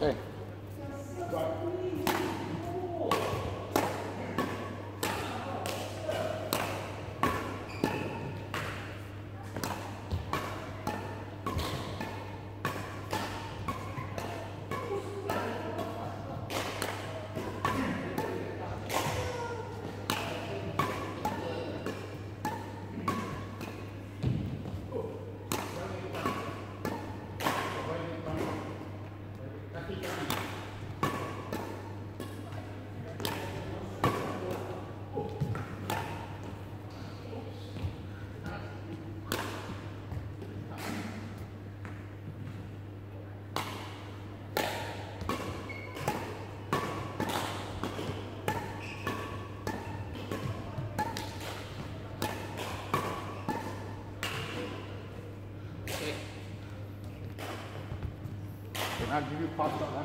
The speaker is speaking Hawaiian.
哎。Okay. Her bir pastalar.